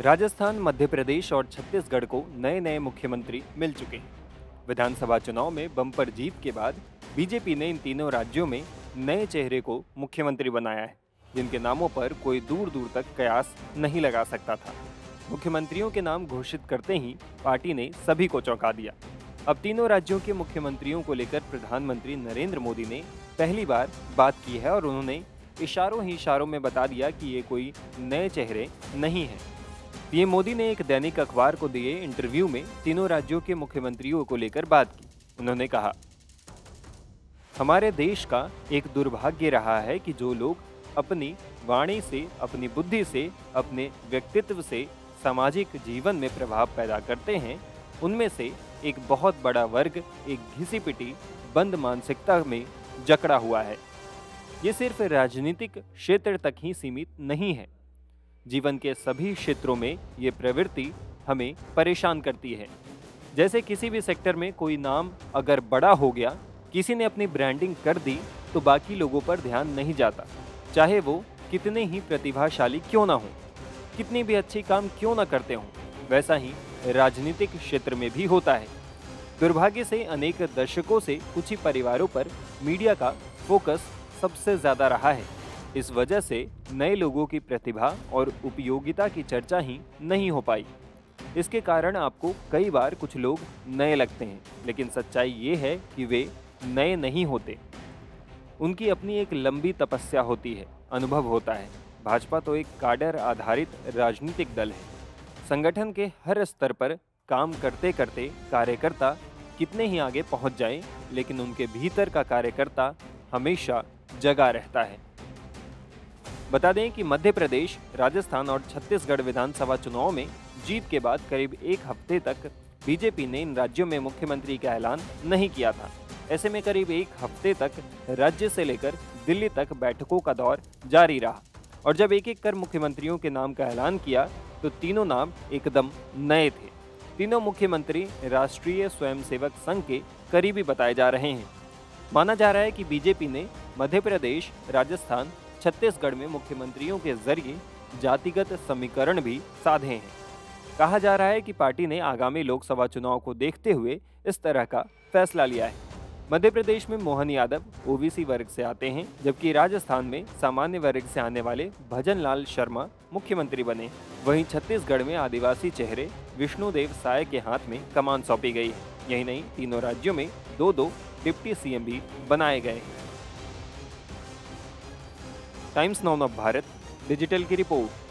राजस्थान, मध्य प्रदेश और छत्तीसगढ़ को नए नए मुख्यमंत्री मिल चुके हैं। विधानसभा चुनाव में बम्पर जीत के बाद बीजेपी ने इन तीनों राज्यों में नए चेहरे को मुख्यमंत्री बनाया है, जिनके नामों पर कोई दूर दूर तक कयास नहीं लगा सकता था। मुख्यमंत्रियों के नाम घोषित करते ही पार्टी ने सभी को चौंका दिया। अब तीनों राज्यों के मुख्यमंत्रियों को लेकर प्रधानमंत्री नरेंद्र मोदी ने पहली बार बात की है और उन्होंने इशारों ही इशारों में बता दिया कि ये कोई नए चेहरे नहीं हैं। पीएम मोदी ने एक दैनिक अखबार को दिए इंटरव्यू में तीनों राज्यों के मुख्यमंत्रियों को लेकर बात की। उन्होंने कहा, हमारे देश का एक दुर्भाग्य रहा है कि जो लोग अपनी वाणी से, अपनी बुद्धि से, अपने व्यक्तित्व से सामाजिक जीवन में प्रभाव पैदा करते हैं, उनमें से एक बहुत बड़ा वर्ग एक घिसी पिटी बंद मानसिकता में जकड़ा हुआ है। ये सिर्फ़ राजनीतिक क्षेत्र तक ही सीमित नहीं है। जीवन के सभी क्षेत्रों में ये प्रवृत्ति हमें परेशान करती है। जैसे किसी भी सेक्टर में कोई नाम अगर बड़ा हो गया, किसी ने अपनी ब्रांडिंग कर दी तो बाकी लोगों पर ध्यान नहीं जाता, चाहे वो कितने ही प्रतिभाशाली क्यों ना हो, कितनी भी अच्छी काम क्यों ना करते हों, वैसा ही राजनीतिक क्षेत्र में भी होता है। दुर्भाग्य से अनेक दशकों से कुछ ही परिवारों पर मीडिया का फोकस सबसे ज़्यादा रहा है। इस वजह से नए लोगों की प्रतिभा और उपयोगिता की चर्चा ही नहीं हो पाई। इसके कारण आपको कई बार कुछ लोग नए लगते हैं, लेकिन सच्चाई ये है कि वे नए नहीं होते। उनकी अपनी एक लंबी तपस्या होती है, अनुभव होता है। भाजपा तो एक काडर आधारित राजनीतिक दल है। संगठन के हर स्तर पर काम करते करते कार्यकर्ता कितने ही आगे पहुँच जाए, लेकिन उनके भीतर का कार्यकर्ता हमेशा जगा रहता है। बता दें कि मध्य प्रदेश, राजस्थान और छत्तीसगढ़ विधानसभा चुनाव में जीत के बाद करीब एक हफ़्ते तक बीजेपी ने इन राज्यों में मुख्यमंत्री का ऐलान नहीं किया था। ऐसे में करीब एक हफ़्ते तक राज्य से लेकर दिल्ली तक बैठकों का दौर जारी रहा और जब एक एक कर मुख्यमंत्रियों के नाम का ऐलान किया तो तीनों नाम एकदम नए थे। तीनों मुख्यमंत्री राष्ट्रीय स्वयंसेवक संघ के करीबी बताए जा रहे हैं। माना जा रहा है कि बीजेपी ने मध्य प्रदेश, राजस्थान छत्तीसगढ़ में मुख्यमंत्रियों के ज़रिए जातिगत समीकरण भी साधे हैं। कहा जा रहा है कि पार्टी ने आगामी लोकसभा चुनाव को देखते हुए इस तरह का फैसला लिया है। मध्य प्रदेश में मोहन यादव ओबीसी वर्ग से आते हैं, जबकि राजस्थान में सामान्य वर्ग से आने वाले भजन लाल शर्मा मुख्यमंत्री बने। वहीं छत्तीसगढ़ में आदिवासी चेहरे विष्णुदेव साय के हाथ में कमान सौंपी गई है। यही नहीं, तीनों राज्यों में दो दो डिप्टी सीएम भी बनाए गए हैं। Times Now of Bharat digital की रिपोर्ट।